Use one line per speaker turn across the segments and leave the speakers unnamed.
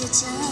kaçacak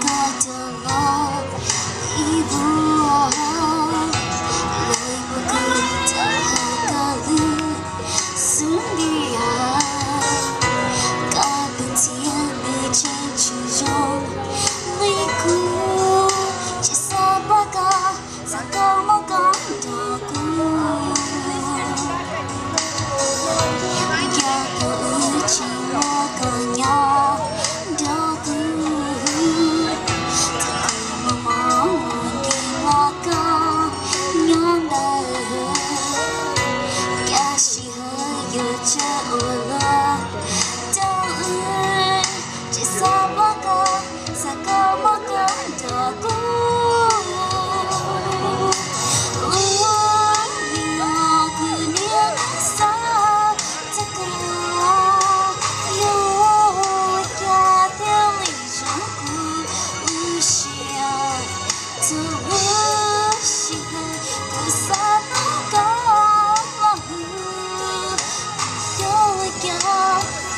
始终。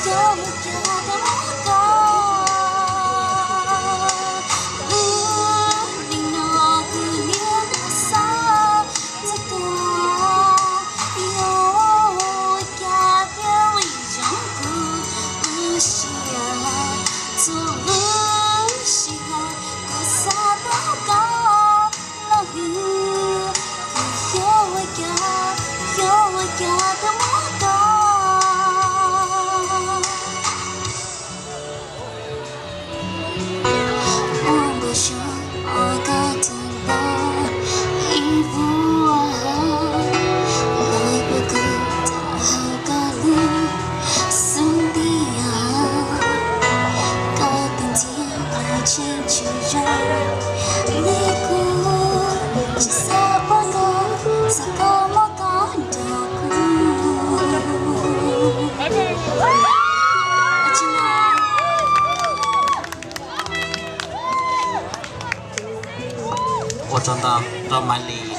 don't you
真的，蛮累。